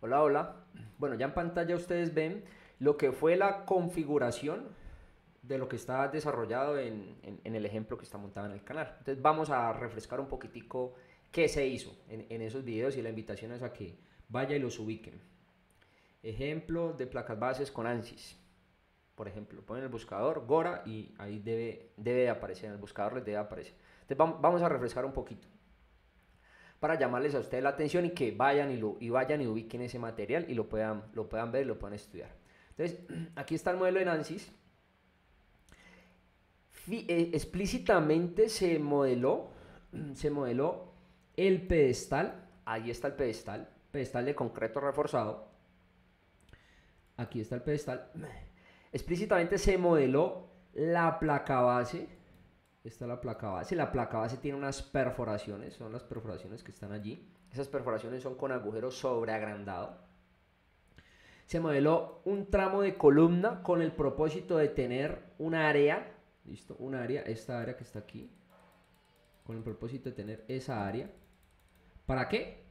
Hola, hola. Bueno, ya en pantalla ustedes ven lo que fue la configuración de lo que está desarrollado en, el ejemplo que está montado en el canal. Entonces vamos a refrescar un poquitico qué se hizo en, en esos videos y la invitación es a que vaya y los ubiquen. Ejemplo de placas bases con ANSYS. Por ejemplo, ponen el buscador Gora y ahí debe, debe aparecer, en el buscador les debe aparecer. Entonces vamos a refrescar un poquito para llamarles a ustedes la atención y que vayan y, lo, y vayan y ubiquen ese material y lo puedan, lo puedan ver y lo puedan estudiar. Entonces, aquí está el modelo de ANSYS. Eh, explícitamente se modeló, se modeló el pedestal, ahí está el pedestal, pedestal de concreto reforzado. Aquí está el pedestal. Explícitamente se modeló la placa base esta es la placa base. La placa base tiene unas perforaciones, son las perforaciones que están allí. Esas perforaciones son con agujero sobreagrandado. Se modeló un tramo de columna con el propósito de tener un área, listo, un área, esta área que está aquí, con el propósito de tener esa área. ¿Para qué?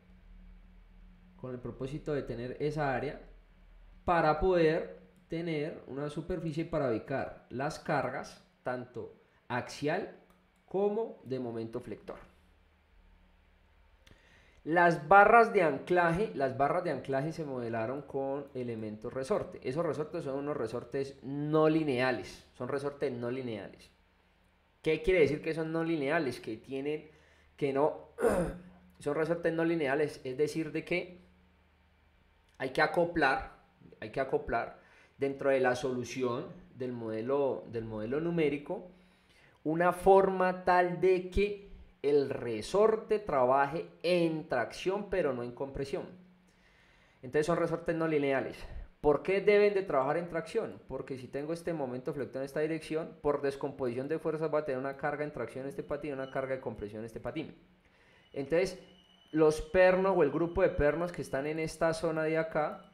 Con el propósito de tener esa área para poder tener una superficie para ubicar las cargas, tanto axial como de momento flector. Las barras de anclaje, las barras de anclaje se modelaron con elementos resorte. Esos resortes son unos resortes no lineales, son resortes no lineales. ¿Qué quiere decir que son no lineales? Que tienen, que no, son resortes no lineales, es decir, de que hay que acoplar, hay que acoplar dentro de la solución del modelo, del modelo numérico una forma tal de que el resorte trabaje en tracción pero no en compresión. Entonces son resortes no lineales. ¿Por qué deben de trabajar en tracción? Porque si tengo este momento flector en esta dirección, por descomposición de fuerzas va a tener una carga en tracción en este patín y una carga de compresión en este patín. Entonces, los pernos o el grupo de pernos que están en esta zona de acá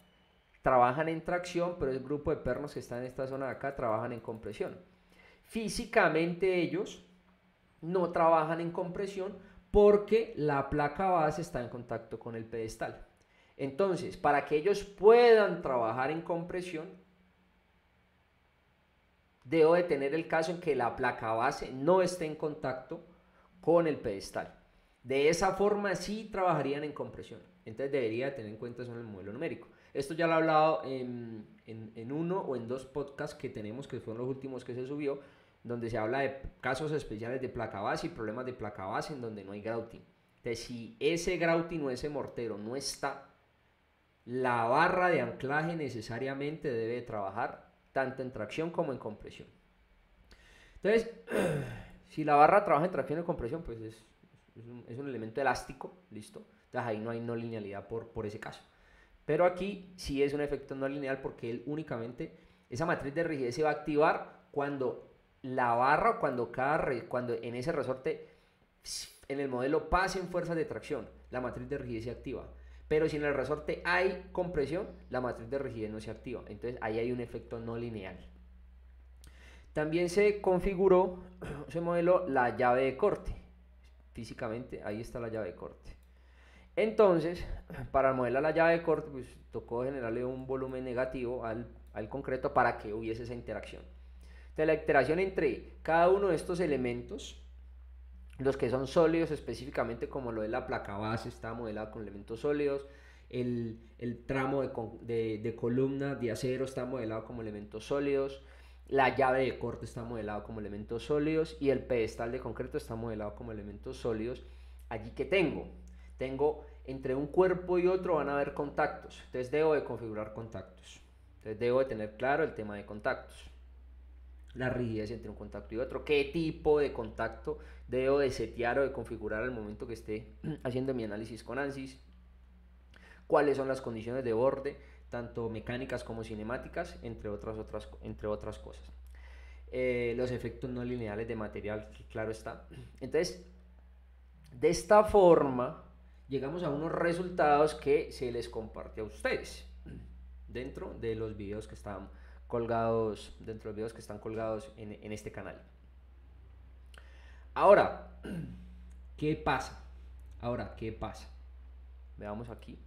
trabajan en tracción, pero el grupo de pernos que están en esta zona de acá trabajan en compresión. Físicamente ellos no trabajan en compresión porque la placa base está en contacto con el pedestal. Entonces, para que ellos puedan trabajar en compresión, debo de tener el caso en que la placa base no esté en contacto con el pedestal. De esa forma sí trabajarían en compresión. Entonces debería tener en cuenta eso en el modelo numérico. Esto ya lo he hablado en, en uno o en dos podcasts que tenemos, que fueron los últimos que se subió, donde se habla de casos especiales de placa base y problemas de placa base en donde no hay grouting. Entonces, si ese grouting o ese mortero no está, la barra de anclaje necesariamente debe trabajar tanto en tracción como en compresión. Entonces, si la barra trabaja en tracción y compresión, pues es, es, un, elemento elástico, ¿listo? Entonces ahí no hay no linealidad por, por ese caso. Pero aquí sí es un efecto no lineal porque él únicamente, esa matriz de rigidez se va a activar cuando la barra cuando, cuando en ese resorte, en el modelo pasen fuerzas de tracción, la matriz de rigidez se activa. Pero si en el resorte hay compresión, la matriz de rigidez no se activa. Entonces ahí hay un efecto no lineal. También se configuró, se modeló la llave de corte. Físicamente, ahí está la llave de corte. Entonces, para modelar la llave de corte, pues tocó generarle un volumen negativo al, al concreto para que hubiese esa interacción de la interacción entre cada uno de estos elementos, los que son sólidos específicamente como lo de la placa base está modelado con elementos sólidos, el, tramo de, de, columna de acero está modelado como elementos sólidos, la llave de corte está modelado como elementos sólidos y el pedestal de concreto está modelado como elementos sólidos. Allí que tengo, tengo entre un cuerpo y otro van a haber contactos, entonces debo de configurar contactos, entonces debo de tener claro el tema de contactos. La rigidez entre un contacto y otro, qué tipo de contacto debo de setear o de configurar al momento que esté haciendo mi análisis con ANSYS, cuáles son las condiciones de borde, tanto mecánicas como cinemáticas, entre otras, otras, entre otras cosas. Eh, los efectos no lineales de material, claro está. Entonces, de esta forma, llegamos a unos resultados que se les comparte a ustedes dentro de los videos que están colgados, dentro de los videos que están colgados en, este canal. Ahora, ¿qué pasa? Ahora, ¿qué pasa? Veamos aquí,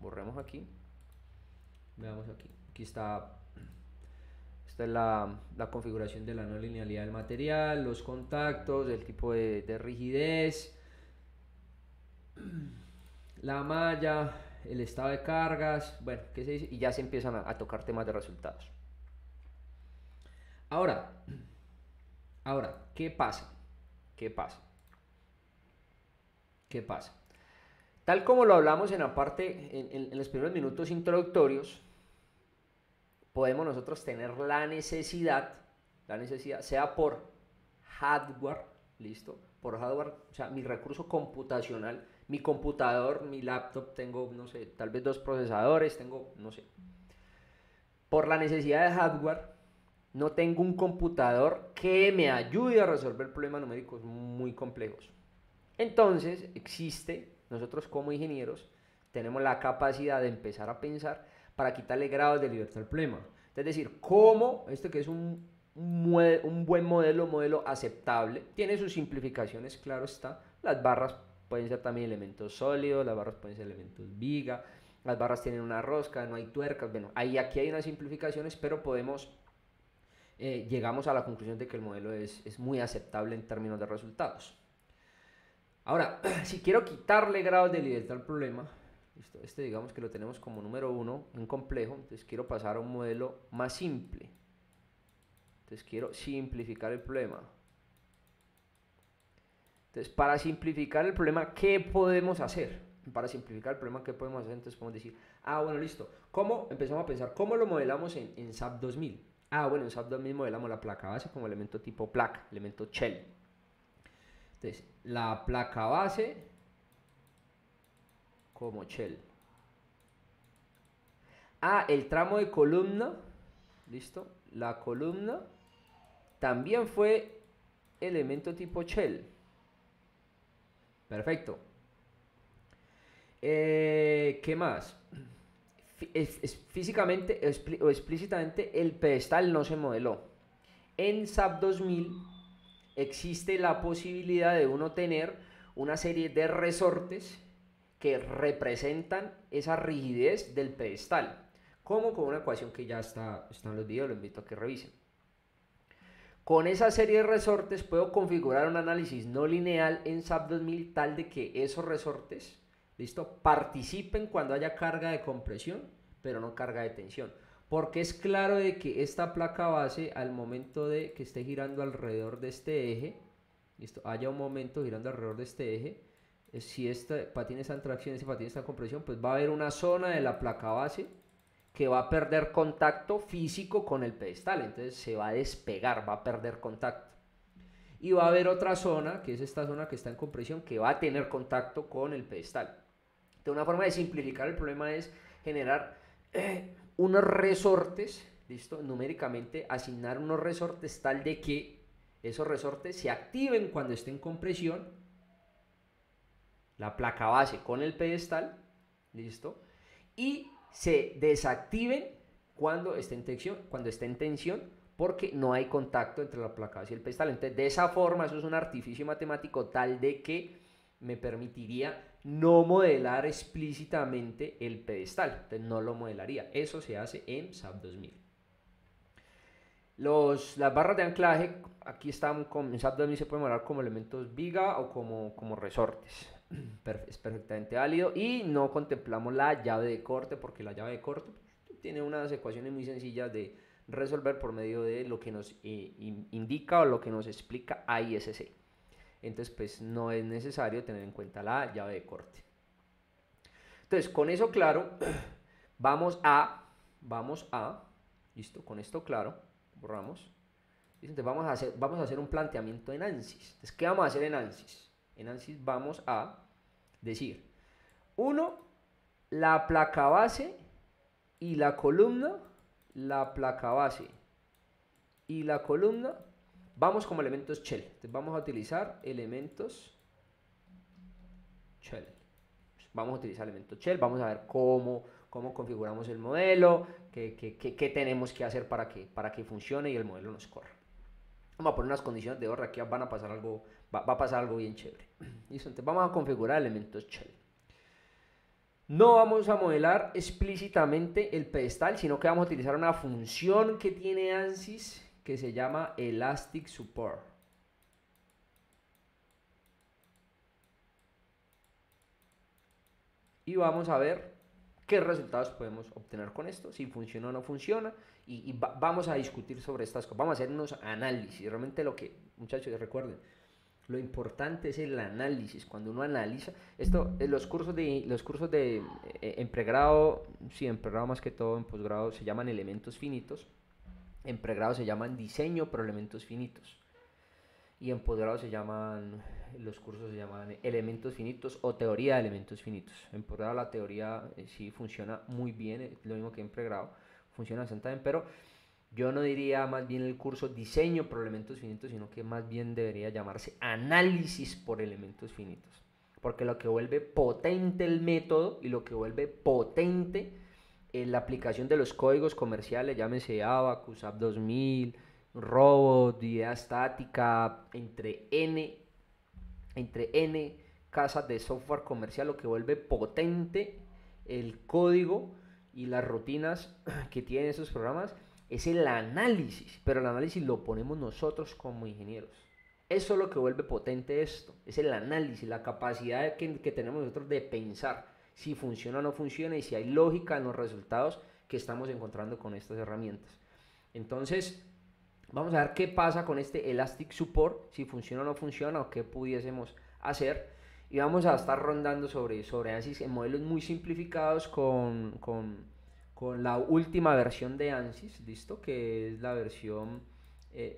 borremos aquí. Veamos aquí. Aquí está. Esta es la, la configuración de la no linealidad del material, los contactos, el tipo de, de rigidez, la malla, el estado de cargas, bueno, ¿qué se dice? Y ya se empiezan a, tocar temas de resultados. Ahora, ahora, ¿qué pasa? ¿Qué pasa? ¿Qué pasa? Tal como lo hablamos en la parte, en, los primeros minutos introductorios, podemos nosotros tener la necesidad, la necesidad, sea por hardware, listo, por hardware, o sea, mi recurso computacional, mi computador, mi laptop, tengo, no sé, tal vez dos procesadores, tengo, no sé. Por la necesidad de hardware, no tengo un computador que me ayude a resolver problemas numéricos muy complejos. Entonces, existe nosotros como ingenieros tenemos la capacidad de empezar a pensar para quitarle grados de libertad al problema. Es decir, cómo este que es un, un, buen modelo, modelo aceptable, tiene sus simplificaciones, claro está. Las barras pueden ser también elementos sólidos, las barras pueden ser elementos viga, las barras tienen una rosca, no hay tuercas. Bueno, ahí aquí hay unas simplificaciones, pero podemos, eh, llegamos a la conclusión de que el modelo es, es muy aceptable en términos de resultados. Ahora, si quiero quitarle grados de libertad al problema, este digamos que lo tenemos como número uno en complejo, entonces quiero pasar a un modelo más simple. Entonces quiero simplificar el problema. Entonces, para simplificar el problema, ¿qué podemos hacer? Para simplificar el problema, ¿qué podemos hacer? Entonces podemos decir, ah, bueno, listo. ¿Cómo? Empezamos a pensar, ¿cómo lo modelamos en, en SAP 2000? Ah, bueno, en SAP 2000 modelamos la placa base como elemento tipo placa, elemento shell. Entonces, la placa base como shell. Ah, el tramo de columna, ¿listo? La columna también fue elemento tipo shell. Perfecto. Eh, ¿Qué más? físicamente o explícitamente el pedestal no se modeló. En SAP 2000 existe la posibilidad de uno tener una serie de resortes que representan esa rigidez del pedestal, como con una ecuación que ya está, está en los videos, lo invito a que revisen. Con esa serie de resortes puedo configurar un análisis no lineal en SAP 2000 tal de que esos resortes, ¿listo? Participen cuando haya carga de compresión, pero no carga de tensión porque es claro de que esta placa base al momento de que esté girando alrededor de este eje, listo, haya un momento girando alrededor de este eje, eh, si este patín está en tracción, este patín está en compresión, pues va a haber una zona de la placa base que va a perder contacto físico con el pedestal, entonces se va a despegar, va a perder contacto. Y va a haber otra zona, que es esta zona que está en compresión, que va a tener contacto con el pedestal. Entonces una forma de simplificar el problema es generar eh, unos resortes, ¿listo? Numéricamente asignar unos resortes tal de que esos resortes se activen cuando esté en compresión, la placa base con el pedestal, ¿listo? Y se desactiven cuando esté en tensión, cuando esté en tensión, porque no hay contacto entre la placa y el pedestal. Entonces, de esa forma, eso es un artificio matemático tal de que me permitiría no modelar explícitamente el pedestal. Entonces no lo modelaría. Eso se hace en SAP 2000. Los, las barras de anclaje, aquí están con, en SAP 2000 se pueden modelar como elementos viga o como, como resortes. Es perfectamente válido. Y no contemplamos la llave de corte porque la llave de corte tiene unas ecuaciones muy sencillas de resolver por medio de lo que nos eh, indica o lo que nos explica ISC entonces pues no es necesario tener en cuenta la llave de corte. Entonces con eso claro, vamos a, vamos a, listo, con esto claro, borramos. Entonces vamos a hacer, vamos a hacer un planteamiento en ANSYS. Entonces, ¿qué vamos a hacer en ANSYS? En ANSYS vamos a decir, uno, la placa base y la columna, la placa base y la columna Vamos como elementos shell. Entonces vamos a utilizar elementos shell. Vamos a utilizar elementos shell. Vamos a ver cómo, cómo configuramos el modelo, qué, qué, qué, tenemos que hacer para que, para que funcione y el modelo nos corra. Vamos a poner unas condiciones de orden. Aquí van a pasar algo, va, a pasar algo bien chévere. Vamos a configurar elementos shell. No vamos a modelar explícitamente el pedestal, sino que vamos a utilizar una función que tiene ANSYS que se llama Elastic Support. Y vamos a ver qué resultados podemos obtener con esto, si funciona o no funciona, y, vamos a discutir sobre estas cosas, vamos a hacer unos análisis, realmente lo que, muchachos, recuerden, lo importante es el análisis. Cuando uno analiza, esto, eh, los cursos de, los cursos de eh, en pregrado, sí, en pregrado más que todo, en posgrado se llaman elementos finitos. En pregrado se llaman diseño por elementos finitos. Y en posgrado se llaman, los cursos se llaman elementos finitos o teoría de elementos finitos. En posgrado la teoría eh, sí funciona muy bien, lo mismo que en pregrado, funciona bastante bien, pero yo no diría más bien el curso diseño por elementos finitos, sino que más bien debería llamarse análisis por elementos finitos. Porque lo que vuelve potente el método y lo que vuelve potente eh, la aplicación de los códigos comerciales, llámese Abacus, App 2000, Robot, idea estática, entre N, entre N casas de software comercial, lo que vuelve potente el código y las rutinas que tienen esos programas es el análisis, pero el análisis lo ponemos nosotros como ingenieros. Eso es lo que vuelve potente esto, es el análisis, la capacidad que, que tenemos nosotros de pensar si funciona o no funciona y si hay lógica en los resultados que estamos encontrando con estas herramientas. Entonces, vamos a ver qué pasa con este Elastic Support, si funciona o no funciona o qué pudiésemos hacer. Y vamos a estar rondando sobre, sobre ANSYS en modelos muy simplificados con, con con la última versión de ANSYS, ¿listo? Que es la versión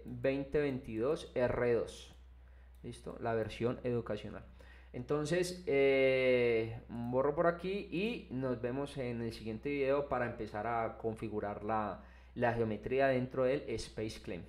2022 eh, R2, ¿listo? La versión educacional. Entonces, eh, borro por aquí y nos vemos en el siguiente video para empezar a configurar la, la geometría dentro del Space Claim.